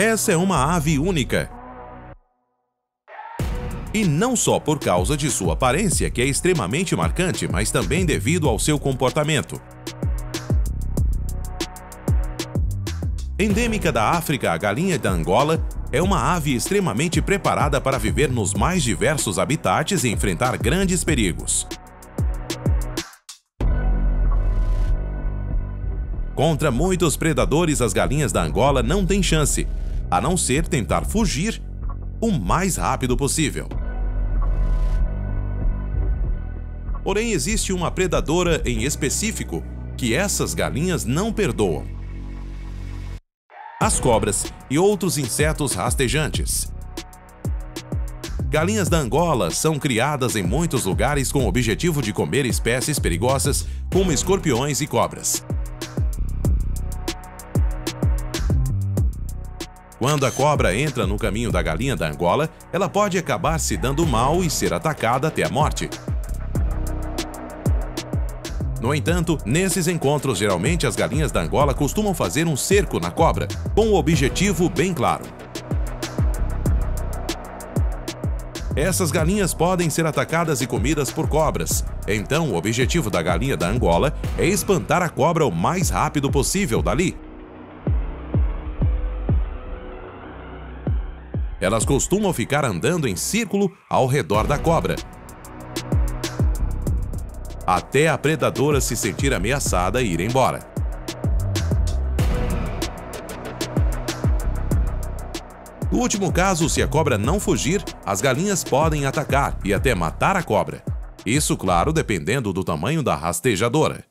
Essa é uma ave única. E não só por causa de sua aparência, que é extremamente marcante, mas também devido ao seu comportamento. Endêmica da África, a galinha da Angola é uma ave extremamente preparada para viver nos mais diversos habitats e enfrentar grandes perigos. Contra muitos predadores, as galinhas da Angola não têm chance, a não ser tentar fugir o mais rápido possível. Porém, existe uma predadora em específico que essas galinhas não perdoam. As cobras e outros insetos rastejantes. Galinhas da Angola são criadas em muitos lugares com o objetivo de comer espécies perigosas como escorpiões e cobras. Quando a cobra entra no caminho da galinha da Angola, ela pode acabar se dando mal e ser atacada até a morte. No entanto, nesses encontros, geralmente as galinhas da Angola costumam fazer um cerco na cobra, com o objetivo bem claro. Essas galinhas podem ser atacadas e comidas por cobras. Então, o objetivo da galinha da Angola é espantar a cobra o mais rápido possível dali. Elas costumam ficar andando em círculo ao redor da cobra, até a predadora se sentir ameaçada e ir embora. No último caso, se a cobra não fugir, as galinhas podem atacar e até matar a cobra. Isso, claro, dependendo do tamanho da rastejadora.